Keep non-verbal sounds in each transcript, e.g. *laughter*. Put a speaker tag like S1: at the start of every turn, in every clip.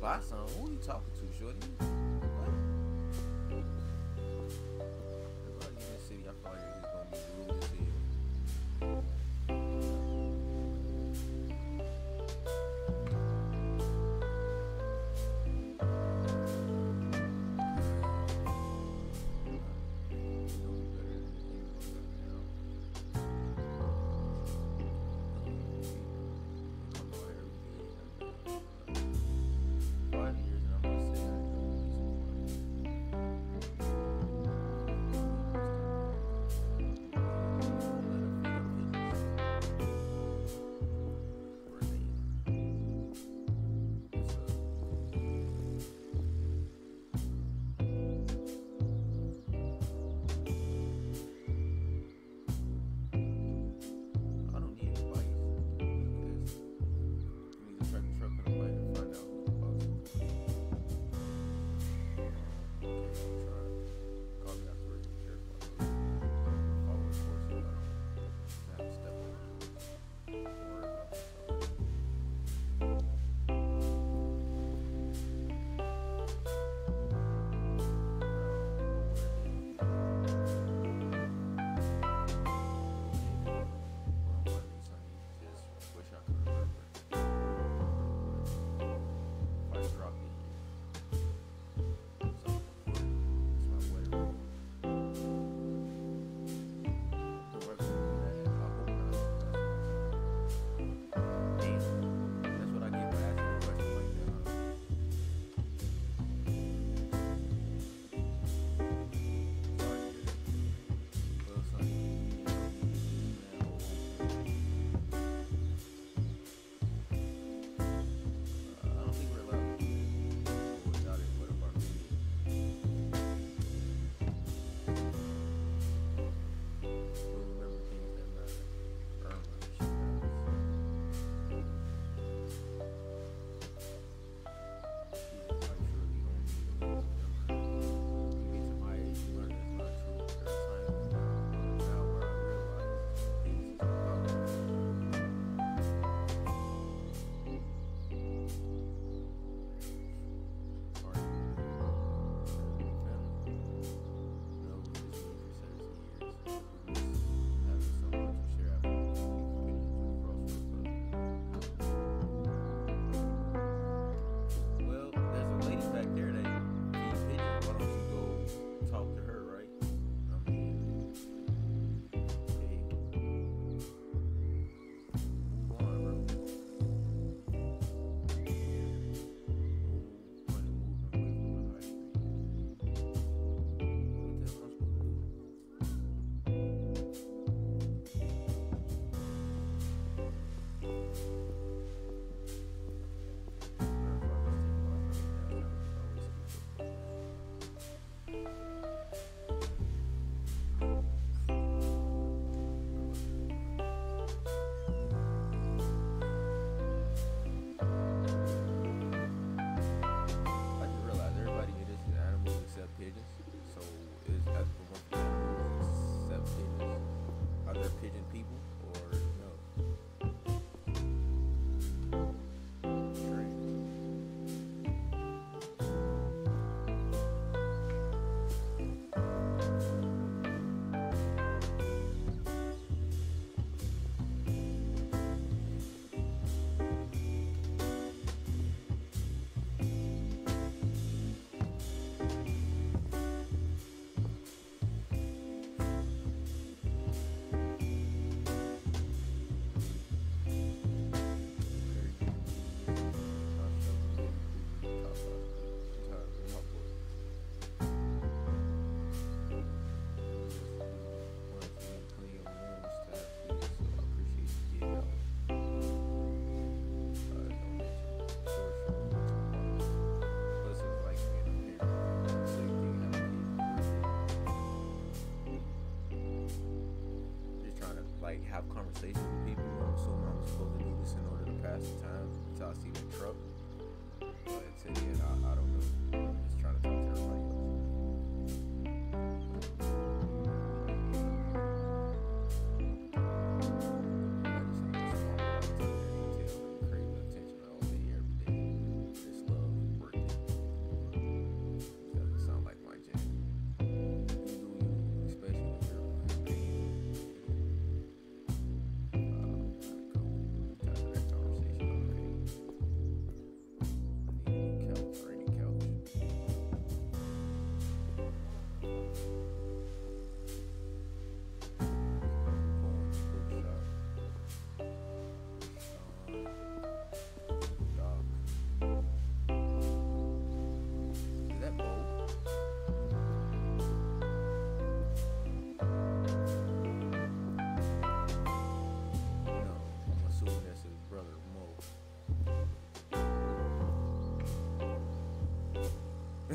S1: buy some. Who you talking to, shorty? to get off.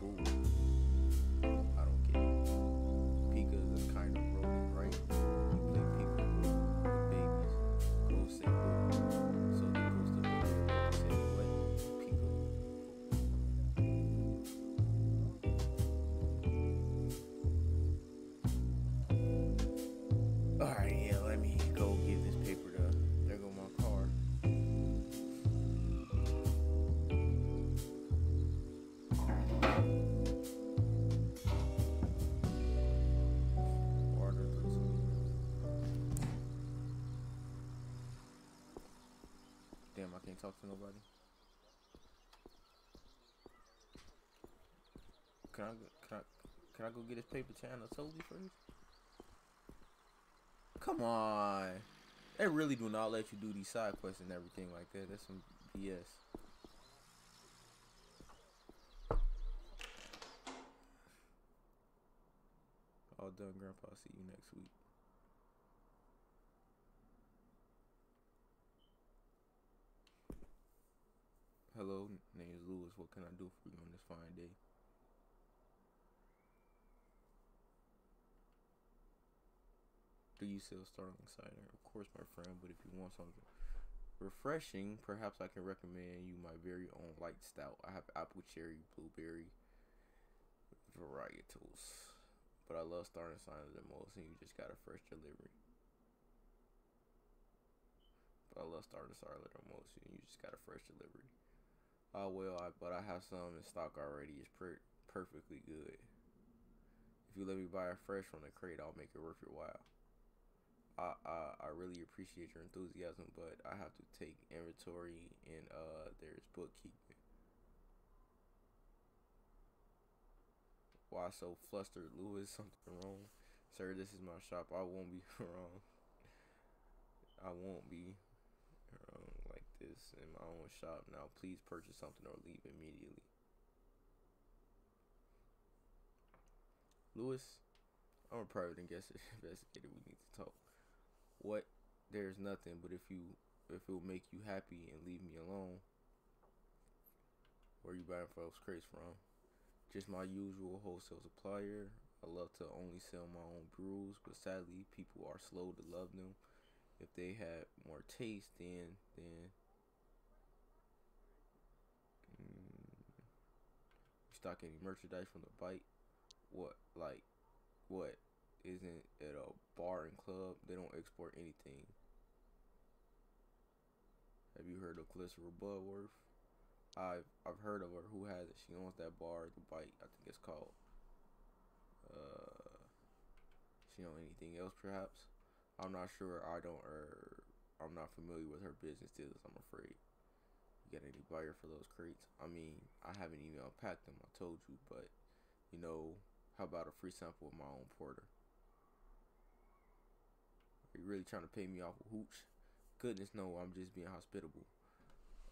S1: rodent. Can I go, can I can I go get this paper channel totally first? Come on. They really do not let you do these side quests and everything like that. That's some BS. All done, Grandpa. I'll See you next week. Hello, name is Lewis. What can I do for you on this fine day? Do you sell Starling cider? Of course, my friend, but if you want something refreshing, perhaps I can recommend you my very own light stout. I have apple cherry, blueberry varietals. But I love Starling cider the most, and you just got a fresh delivery. But I love Starling cider the most, and you just got a fresh delivery. Oh well, I, but I have some in stock already. It's per- perfectly good. If you let me buy it fresh from the crate, I'll make it worth your while. I, I I really appreciate your enthusiasm, but I have to take inventory and uh there's bookkeeping. Why so flustered, Lewis? *laughs* Something wrong, sir? This is my shop. I won't be *laughs* wrong. I won't be wrong like this in my own shop. Now, please purchase something or leave immediately. Lewis, I'm a private investi- investigator. We need to talk. What? There's nothing, but if you if it will make you happy and leave me alone, where you buying folks crates from? Just my usual wholesale supplier. I love to only sell my own brews, but sadly, people are slow to love them. If they had more taste, then then. Mm, stock any merchandise from the bite? What like what isn't it a bar and club? They don't export anything. Have you heard of Clarissa Bloodworth? I've I've heard of her. Who has it? She owns that bar, the bite. I think it's called. Uh, she know anything else? Perhaps. I'm not sure. I don't. Er, I'm not familiar with her business deals. I'm afraid. You got any buyer for those crates? I mean, I haven't even unpacked them. I told you, but you know, how about a free sample of my own porter? Really trying to pay me off with hooch? Goodness no, I'm just being hospitable.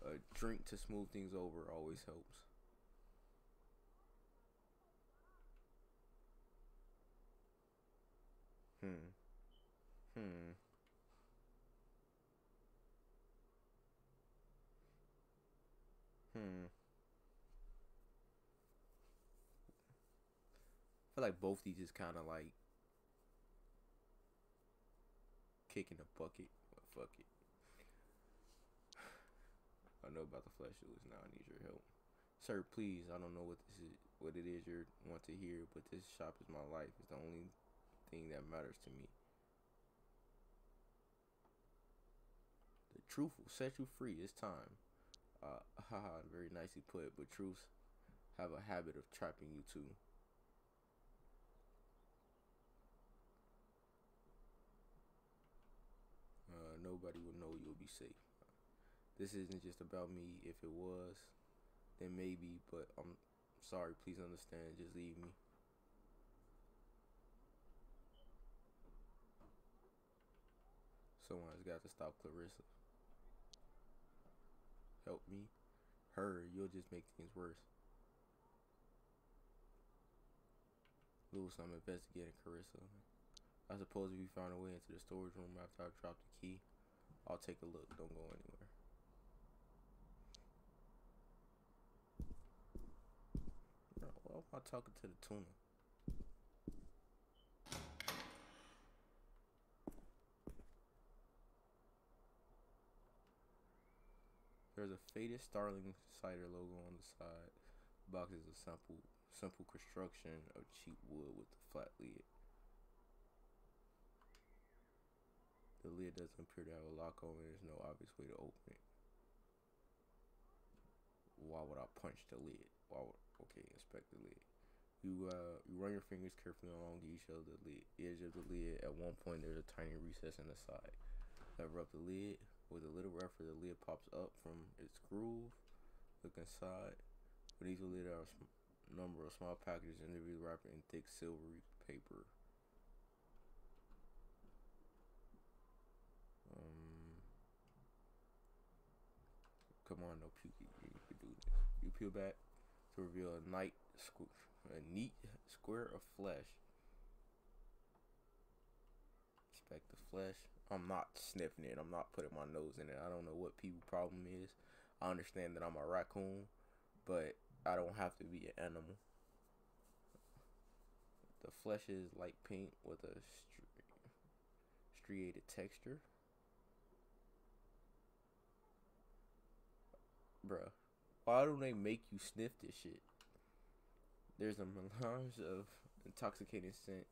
S1: A drink to smooth things over always helps. Hmm. Hmm. Hmm. I feel like both these is kind of like a bucket. But fuck it. *sighs* I know about the flesh Lewis. Now I need your help. Sir, please, I don't know what this is what it is you want to hear, but this shop is my life. It's the only thing that matters to me. The truth will set you free. It's time. Uh, *laughs* haha, very nicely put, but truths have a habit of trapping you too. Nobody will know you'll be safe. This isn't just about me. If it was, then maybe, but I'm sorry. Please understand. Just leave me. Someone has got to stop Clarissa. Help me. Her, you'll just make things worse. Lewis, I'm investigating Clarissa. I suppose if you found a way into the storage room after I dropped the key, I'll take a look. Don't go anywhere. Why am I talking to the tuna? There's a faded Starling cider logo on the side. The box is a simple, simple construction of cheap wood with a flat lid. The lid doesn't appear to have a lock on it. There's no obvious way to open it. Why would I punch the lid? Why would, okay, inspect the lid. You uh, you run your fingers carefully along each of the lid, edge of the lid. At one point, there's a tiny recess in the side. Lever up the lid. With a little effort, the lid pops up from its groove. Look inside. Beneath the lid are a number of small packages individually wrapped in thick silvery paper. Come on, no. You can do this. You peel back to reveal a night a neat square of flesh. Inspect the flesh. I'm not sniffing it. I'm not putting my nose in it. I don't know what people problem is. I understand that I'm a raccoon, but I don't have to be an animal. The flesh is light pink with a stri striated texture. Bruh, why don't they make you sniff this shit? There's a melange of intoxicating scent,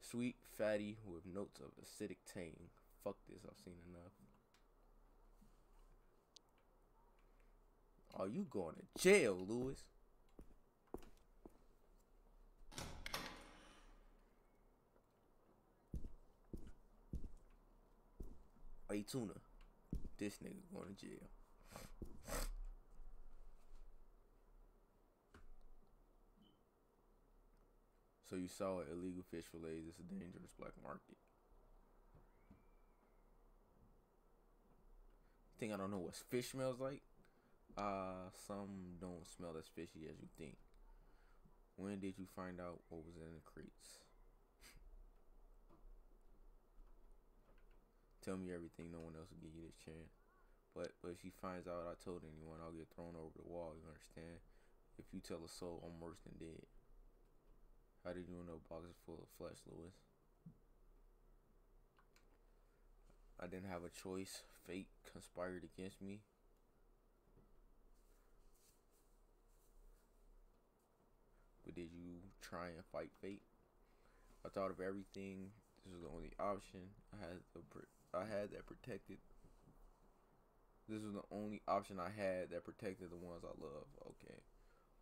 S1: sweet, fatty, with notes of acidic tang. Fuck this, I've seen enough. Are you going to jail, Lewis? Hey, Tuna. This nigga going to jail. So you saw illegal fish fillets. It's a dangerous black market. Think I don't know what fish smells like? Uh, some don't smell as fishy as you think. When did you find out what was in the crates? *laughs* Tell me everything. No one else will give you this chance. But but if she finds out I told anyone, I'll get thrown over the wall. You understand? If you tell a soul, I'm worse than dead. How did you know box is full of flesh, Lewis? I didn't have a choice. Fate conspired against me. But did you try and fight fate? I thought of everything. This was the only option I had. The I had that protected. This was the only option I had that protected the ones I love. Okay,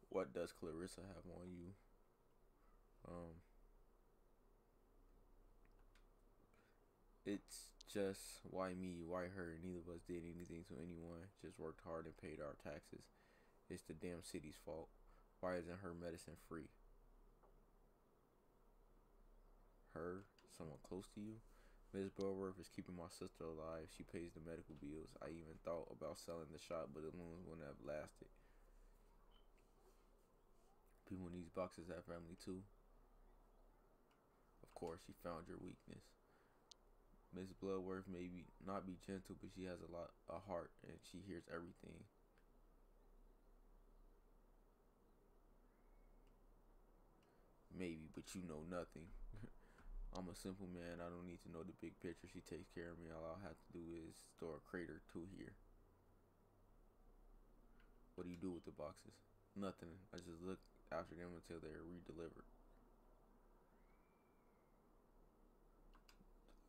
S1: what does Clarissa have on you? Um, it's just why me, why her? Neither of us did anything to anyone. Just worked hard and paid our taxes. It's the damn city's fault. Why isn't her medicine free? Her, someone close to you. Ms. Bloodworth is keeping my sister alive. She pays the medical bills. I even thought about selling the shop, but the loans wouldn't have lasted. People in these boxes have family too. Course, she found your weakness. Miss Bloodworth may be not be gentle, but she has a lot a heart and she hears everything. Maybe, but you know nothing. *laughs* I'm a simple man. I don't need to know the big picture. She takes care of me. All I'll have to do is store a crater to here. What do you do with the boxes? Nothing. I just look after them until they're re-delivered.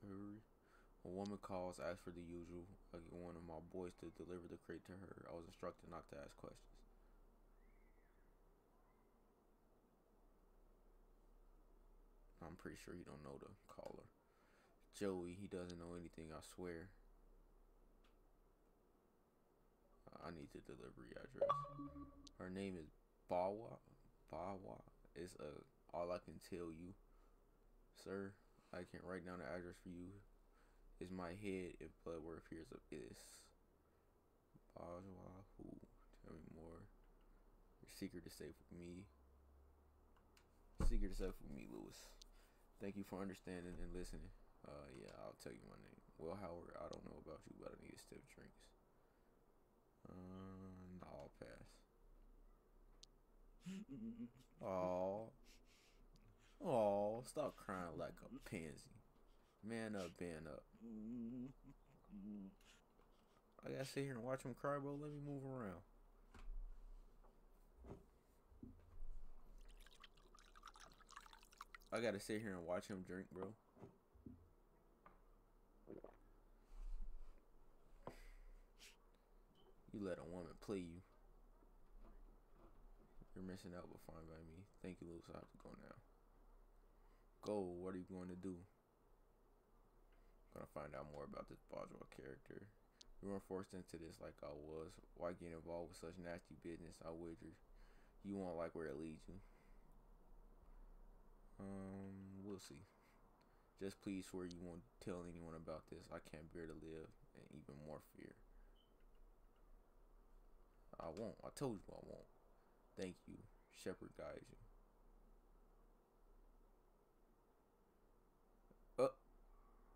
S1: A woman calls, asks for the usual. I get one of my boys to deliver the crate to her. I was instructed not to ask questions. I'm pretty sure he don't know the caller. Joey, he doesn't know anything, I swear. I need the delivery address. Her name is Bawa. Bawa is uh, all I can tell you. Sir, I can write down the address for you. Is my head if Bloodworth appears of this. Bawa who? Tell me more. Your secret is safe with me. Secret is safe with me, Lewis. Thank you for understanding and listening. Uh, yeah, I'll tell you my name. Well, Howard, I don't know about you, but I need a stiff drinks. Um, I'll pass. *laughs* Oh, oh, stop crying like a pansy. Man up, man up. I gotta sit here and watch him cry, bro. Let me move around. I gotta sit here and watch him drink, bro. You let a woman play you. You're missing out, but fine by me. Thank you, Luke. I have to go now. Go. What are you going to do? I'm gonna find out more about this Bajwa character. You weren't forced into this like I was. Why get involved with such nasty business? I wager you won't like where it leads you. Um, we'll see. Just please swear you won't tell anyone about this. I can't bear to live and even more fear. I won't. I told you I won't. Thank you. Shepherd guides you.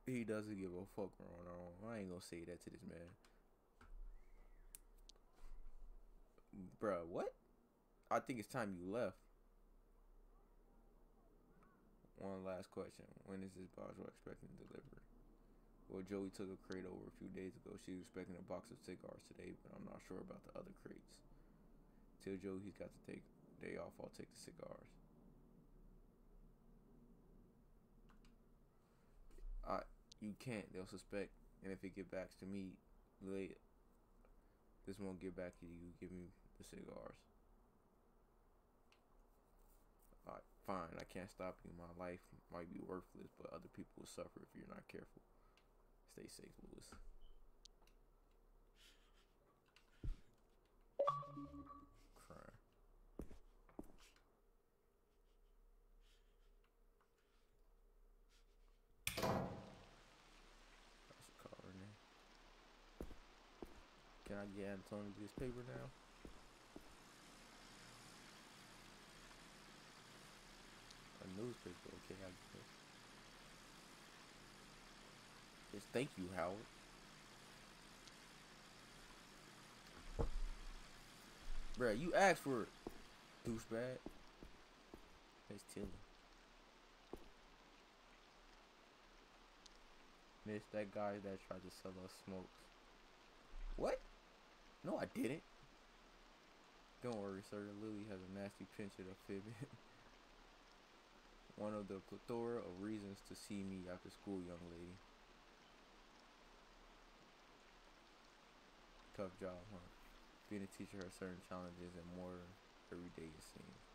S1: He doesn't give a fuck on. I ain't gonna say that to this man. Bruh, what? I think it's time you left. One last question. When is this bourgeois expecting delivery? Well, Joey took a crate over a few days ago. She was expecting a box of cigars today, but I'm not sure about the other crates. Tell Joey he's got to take day off. I'll take the cigars. I, you can't. They'll suspect, and if it get back to me late, this won't get back to you. Give me the cigars. Alright, fine. I can't stop you. My life might be worthless, but other people will suffer if you're not careful. Stay safe, Lewis. Crying. That's a car in there. Can I get Antonio this paper now? A newspaper, okay, I guess. Yes, thank you, Howard. Bruh, you asked for it, douchebag. It's Tilly. Miss that guy that tried to sell us smokes. What? No, I didn't. Don't worry, sir. Lily has a nasty pinch of fib. *laughs* One of the plethora of reasons to see me after school, young lady. Tough job, huh? Being a teacher has certain challenges and more every day it seems.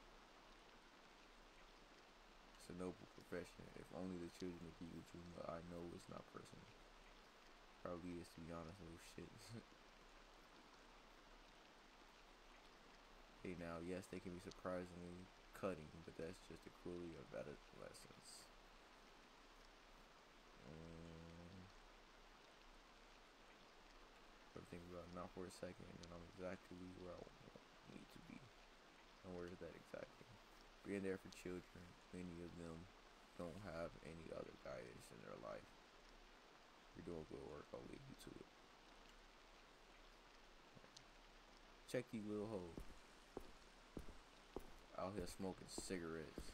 S1: It's a noble profession. If only the children agree with you, but I know it's not personal. Probably is to be honest, little shit. *laughs* now, yes, they can be surprisingly cutting, but that's just the cruelty of adolescence. Um, but think about it, not for a second, and I'm exactly where I need to be. And where is that exactly? Being there for children, many of them don't have any other guidance in their life. You're doing good work, I'll leave you to it. Check these little hoes. Out here smoking cigarettes.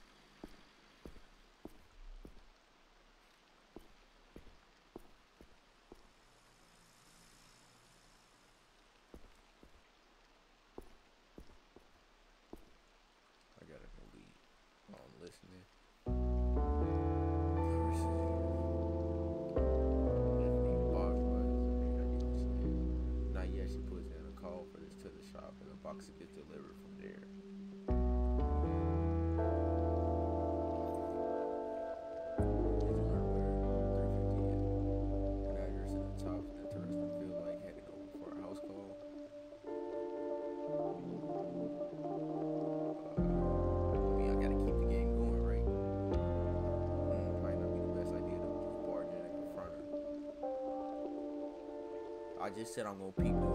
S1: I just said I'm gonna peek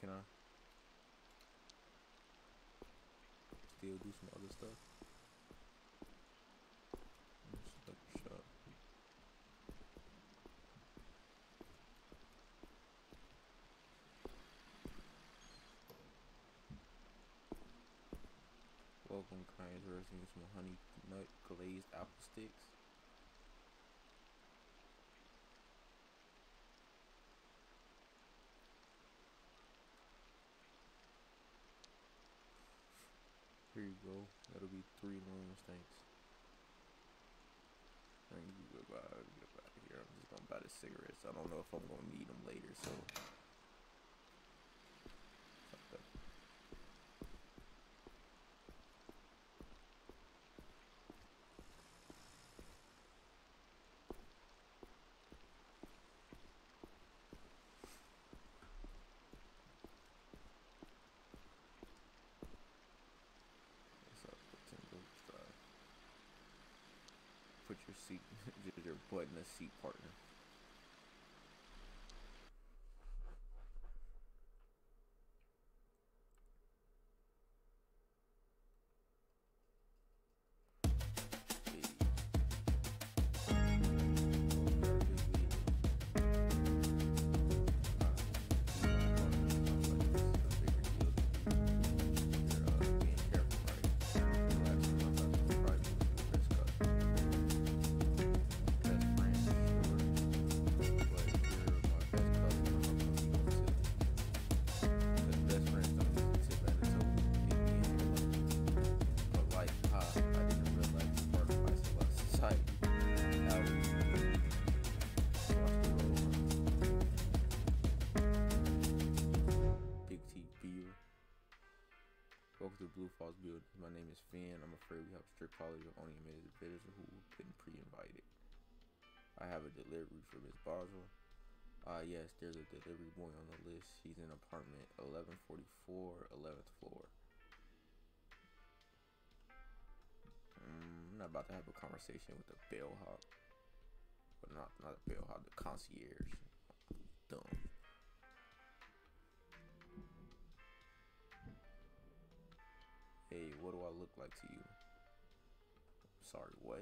S1: can I still do some other stuff? Welcome, kind interesting. Some honey nut glazed apple sticks. Here you go. That'll be three rooms, thanks. I'm just gonna buy the cigarettes. I don't know if I'm gonna need them later, so. Fuck that. What's up, Tim Brooks Drive? Put your seat, in the seat, partner. Finn. I'm afraid we have strict policy of only admitted visitors who have been pre-invited. I have a delivery for Miss Boswell. Ah, yes, there's a delivery boy on the list. He's in apartment 1144, 11th floor. Mm, I'm not about to have a conversation with the bellhop. But not, not the bellhop, the concierge. Dumb. What do I look like to you? Sorry, what?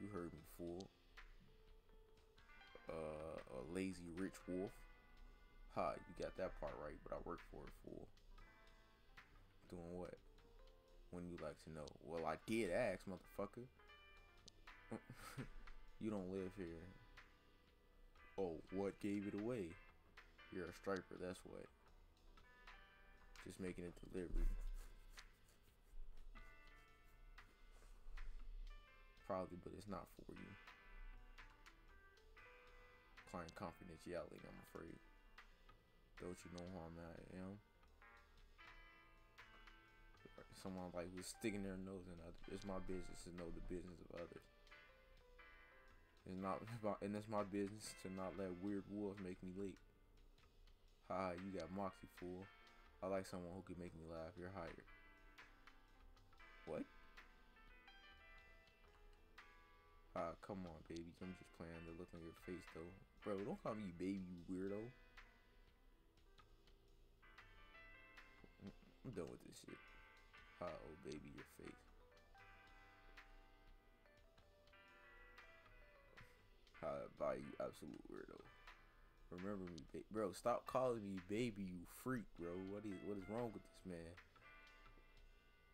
S1: You heard me, fool. Uh, a lazy rich wolf. Ha, you got that part right, but I work for it, fool. Doing what? When you like to know? Well, I did ask, motherfucker. *laughs* you don't live here. Oh, what gave it away? You're a striper, that's what. Just making a delivery. Probably, but it's not for you. Client confidentiality, I'm afraid. Don't you know who I'm at? I am? someone like who's sticking their nose in other. It's my business to know the business of others. It's not *laughs* about, and it's my business to not let weird wolves make me late. Ha, you got moxie, fool. I like someone who can make me laugh. You're hired. What? Ah, come on, baby. I'm just playing the look on your face, though. Bro, don't call me baby, you weirdo. I'm done with this shit. Ah, oh, baby, your face. Ah, bye, you absolute weirdo. Remember me, bro. Stop calling me baby, you freak, bro. What is what is wrong with this man?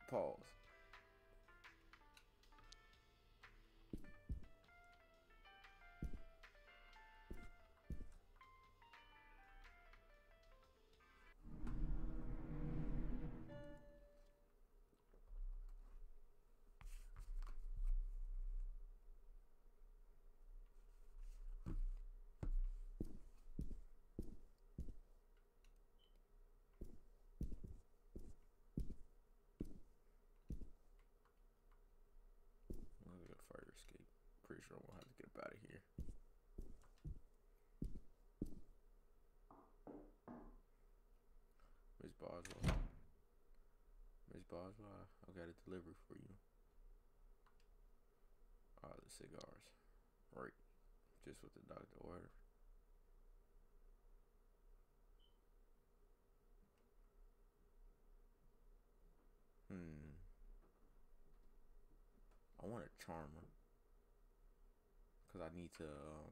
S1: Pause. Boswell. Miss Boswell, I got a delivery for you. Ah, the cigars. Right. Just what the doctor ordered. Hmm. I want a charmer. Cause I need to uh,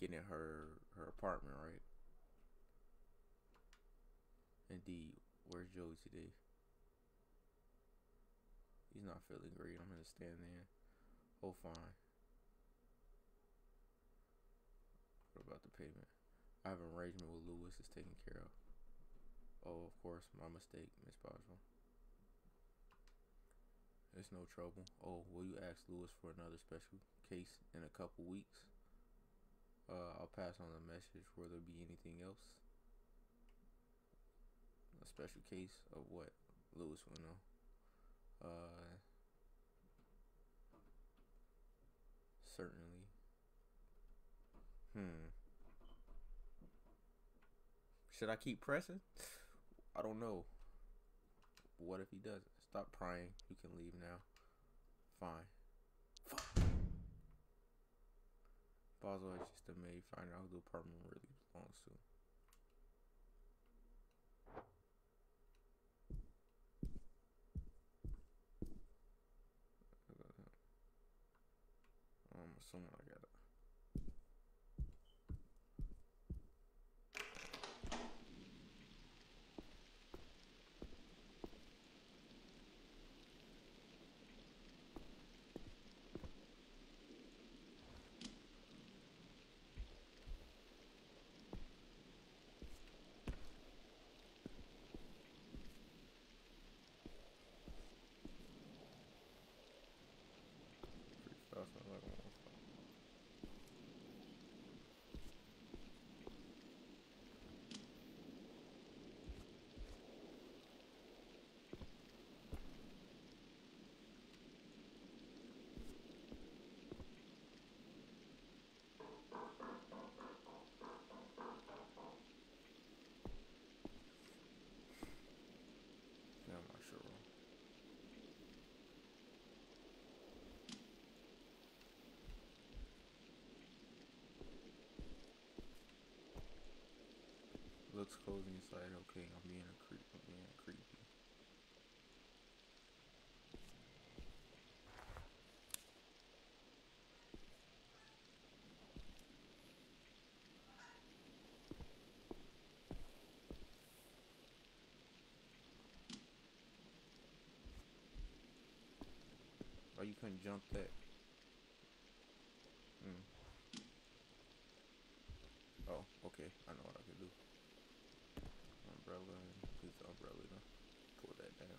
S1: get in her her apartment, right? Indeed. Where's Joey today? He's not feeling great. I'm gonna stand there. Oh, fine. What about the payment? I have an arrangement with Lewis is taken care of. Oh, of course, my mistake, Miss Boswell. It's no trouble. Oh, will you ask Lewis for another special case in a couple weeks? Uh, I'll pass on the message. Will there be anything else? A special case of what? Lewis will know. Uh, certainly. Hmm. Should I keep pressing? I don't know. What if he doesn't? Stop prying. You can leave now. Fine. Fuck. Boswell is just a maid. Find out who the apartment really belongs to. I'm assuming I got it. Looks cozy inside. Okay, I'm being a creep. I'm being a creepy. Why you couldn't jump that? Hmm. Oh, okay. I know what I umbrella and use the umbrella to pull that down.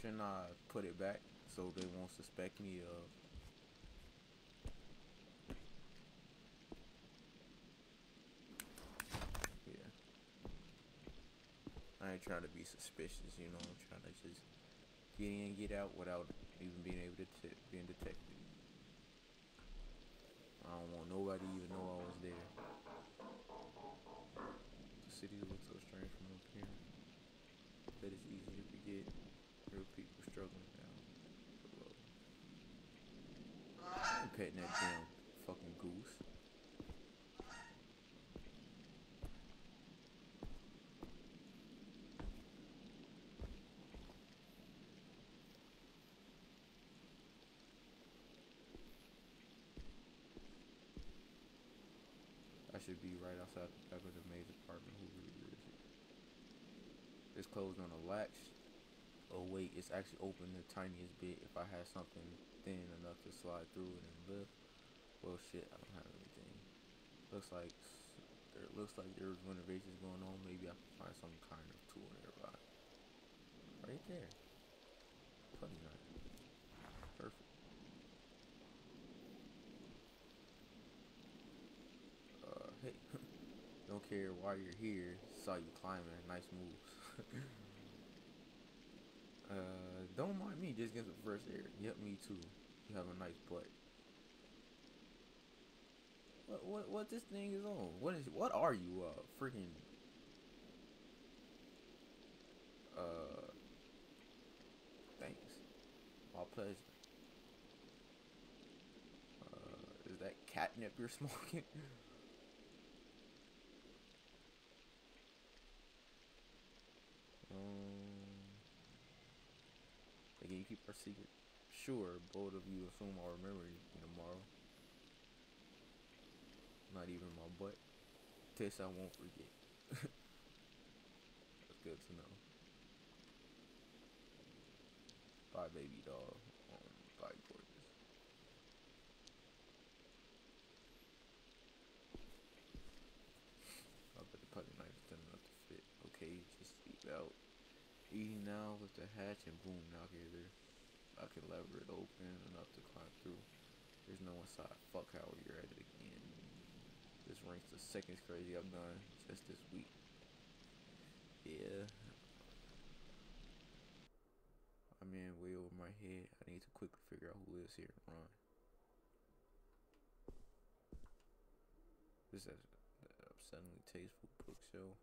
S1: Shouldn't I put it back so they won't suspect me of I ain't trying to be suspicious, you know, I'm trying to just get in, get out without even being able to t- being detected. I don't want nobody to even know I was there. The city looks so strange from up here. That it's easy to forget real people struggling down below. I'm petting that damn fucking goose. I should be right outside back of the maid's apartment. Who really is it? It's closed on a latch. Oh wait, it's actually open the tiniest bit. If I had something thin enough to slide through it and lift. Well shit, I don't have anything. Looks like there looks like there's renovations going on. Maybe I can find some kind of tool nearby. Right there. Putty knife. Perfect. Uh, hey, don't care why you're here. Saw you climbing. Nice moves. *laughs* uh, don't mind me. Just get some fresh air. Yep, me too. You have a nice butt. What what what this thing is on? What is what are you? Uh, freaking. Uh. Thanks. My pleasure. Uh, is that catnip you're *laughs* smoking? Keep our secret? Sure, both of you assume I'll remember you tomorrow. Not even my butt. Test I won't forget. *laughs* That's good to know. Bye, baby doll. Um, bye, gorgeous. I bet the putty knife is thin enough to fit. Okay, just eat out. Now with the hatch and boom, now here there. I can lever it open enough to climb through. There's no inside. Fuck how you're at it again. This ranks the second crazy I've done just this week. Yeah. I'm in way over my head. I need to quickly figure out who lives here and run. This is upsettingly tasteful bookshelf.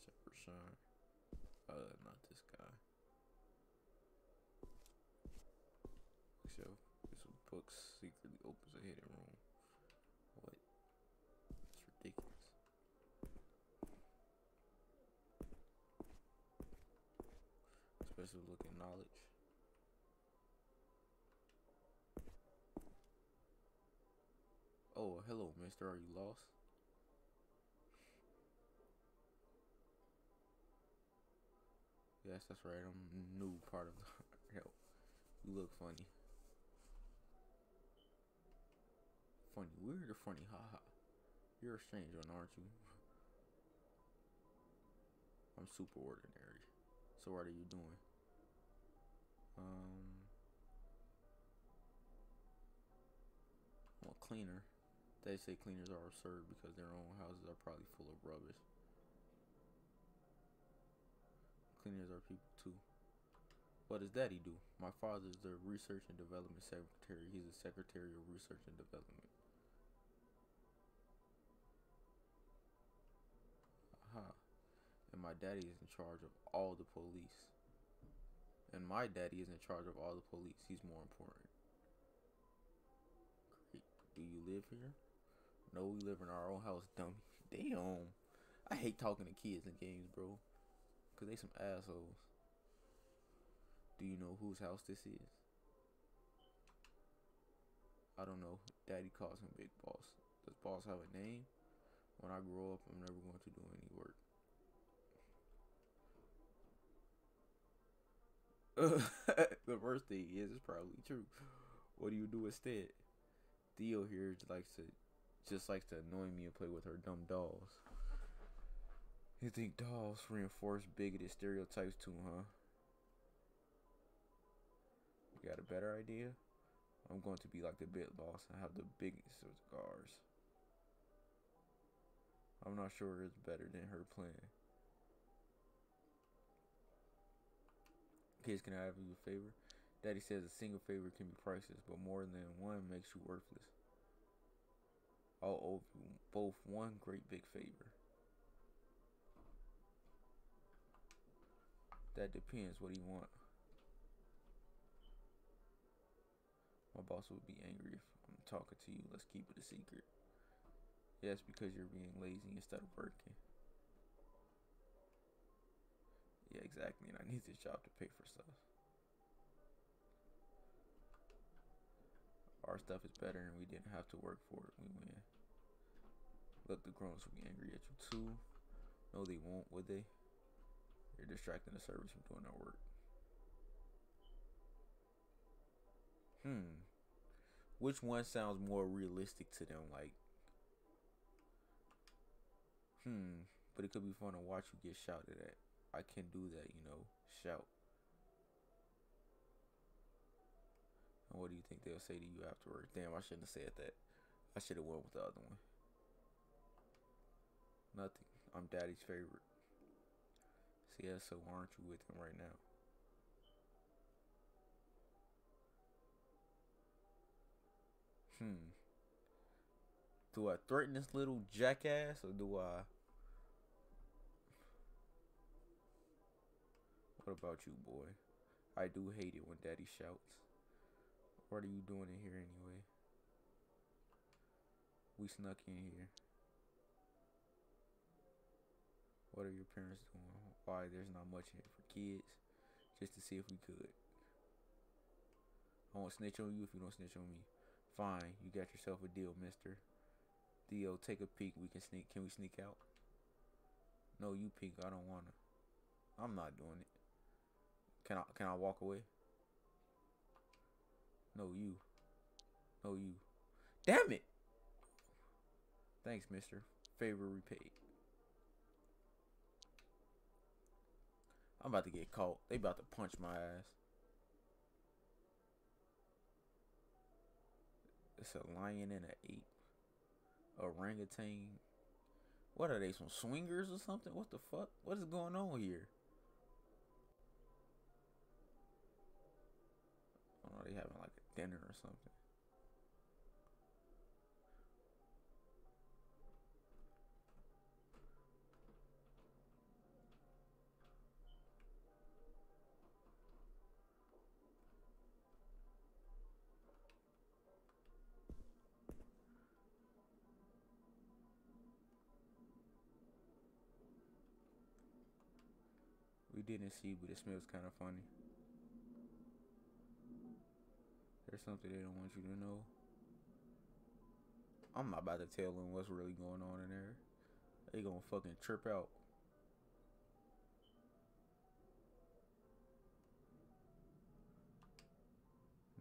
S1: Separate shine. Uh, not this guy. Bookshelf. This book secretly opens a hidden room. What? It's ridiculous. Especially looking knowledge. Oh, hello, mister. Are you lost? Yes, that's right. I'm new part of the *laughs* help. You look funny. Funny, weird or funny? Haha. You're a strange one, aren't you? *laughs* I'm super ordinary. So what are you doing? Um, I'm cleaner. They say cleaners are absurd because their own houses are probably full of rubbish. Cleaners are people too. What does Daddy do? My father is the research and development secretary. He's the secretary of research and development. Aha. And my daddy is in charge of all the police. And my daddy is in charge of all the police. He's more important. Great. Do you live here? No, we live in our own house, dummy. *laughs* Damn. I hate talking to kids in games, bro. Because they some assholes. Do you know whose house this is? I don't know. Daddy calls him Big Boss. Does Boss have a name? When I grow up, I'm never going to do any work. *laughs* the worst thing is, it's probably true. What do you do instead? Theo here likes to, just likes to annoy me and play with her dumb dolls. You think dolls reinforce bigoted stereotypes too, huh? You got a better idea? I'm going to be like the bit boss and have the biggest of cigars. I'm not sure it's better than her plan. Kids can I have you a favor? Daddy says a single favor can be priceless, but more than one makes you worthless. I'll owe you both one great big favor. That depends what do you want. My boss would be angry if I'm talking to you. Let's keep it a secret. Yes, because you're being lazy instead of working. Yeah, exactly. And I need this job to pay for stuff. Our stuff is better and we didn't have to work for it. We win. Look, the grown-ups will be angry at you too. No, they won't, would they? You're distracting the servers from doing their work. Hmm. Which one sounds more realistic to them? Like, hmm. But it could be fun to watch you get shouted at. I can do that, you know. Shout. And what do you think they'll say to you afterwards? Damn, I shouldn't have said that. I should have went with the other one. Nothing. I'm daddy's favorite. See, yeah, so why aren't you with him right now? Hmm. Do I threaten this little jackass or do I... What about you, boy? I do hate it when daddy shouts. What are you doing in here anyway? We snuck in here. What are your parents doing? Why there's not much in it for kids? Just to see if we could. I won't snitch on you if you don't snitch on me. Fine, you got yourself a deal, mister. Theo, take a peek. We can sneak. Can we sneak out? No, you peek. I don't wanna. I'm not doing it. Can I can I walk away? No, you. No, you. Damn it! Thanks, mister. Favor repaid. I'm about to get caught. They about to punch my ass. It's a lion and an ape. Orangutan. What are they, some swingers or something? What the fuck? What is going on here? I they having like a dinner or something. Didn't see, but it smells kind of funny. There's something they don't want you to know. I'm not about to tell them what's really going on in there. They gonna fucking trip out.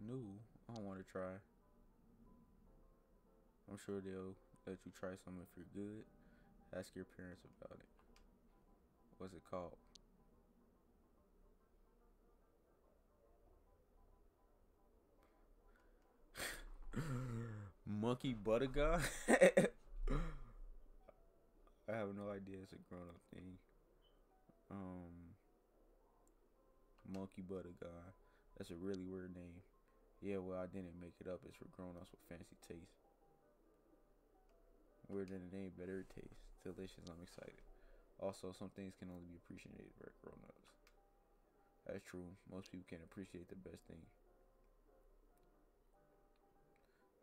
S1: No, I don't want to try. I'm sure they'll let you try something if you're good. Ask your parents about it. What's it called? Monkey butter guy? *laughs* I have no idea it's a grown up thing. Um Monkey butter guy. That's a really weird name. Yeah, well I didn't make it up. It's for grown ups with fancy taste. Weird than the name, better taste. Delicious, I'm excited. Also, some things can only be appreciated by grown ups. That's true. Most people can't appreciate the best thing.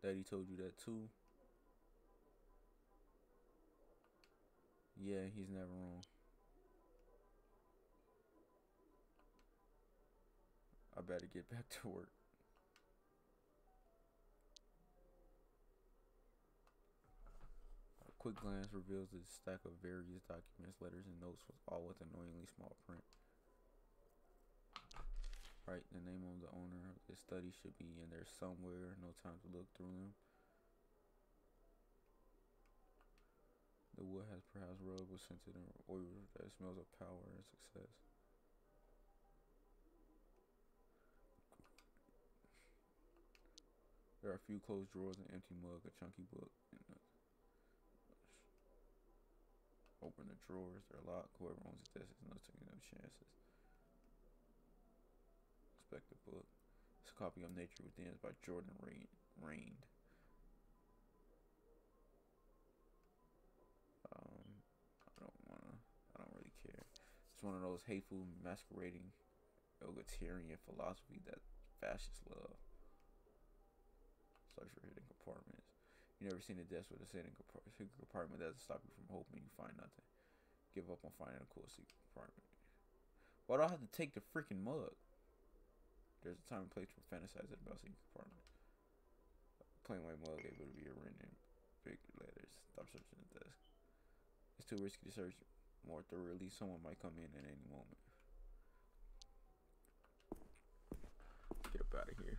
S1: Daddy told you that too. Yeah, he's never wrong. I better get back to work. A quick glance reveals the stack of various documents, letters, and notes, was all with annoyingly small print. Right, the name of the owner this study should be in there somewhere. No time to look through them. The wood has perhaps rubbed with scented oil that smells of power and success. There are a few closed drawers, an empty mug, a chunky book. Open the drawers, they're locked. Whoever owns this is not taking no chances. Respect the book. It's a copy of Nature Within by Jordan Rain. Um, I don't wanna. I don't really care. It's one of those hateful, masquerading, egalitarian philosophy that fascists love. Search for hidden compartments. You never seen a desk with a hidden compartment that doesn't stop you from hoping you find nothing. Give up on finding a cool secret compartment. Why do I have to take the freaking mug? There's a time and place for fantasizing about secret compartment. Plain mug able to be written in big letters. Stop searching the desk. It's too risky to search more thoroughly. Someone might come in at any moment. Get up out of here.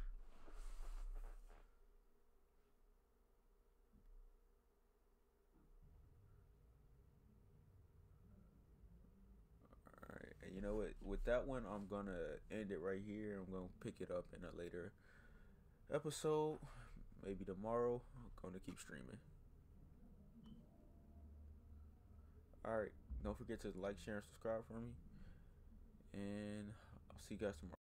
S1: Alright, you know what? With that one, I'm gonna end it right here. I'm gonna pick it up in a later episode, maybe tomorrow. I'm gonna keep streaming. Alright, don't forget to like, share, and subscribe for me. And I'll see you guys tomorrow.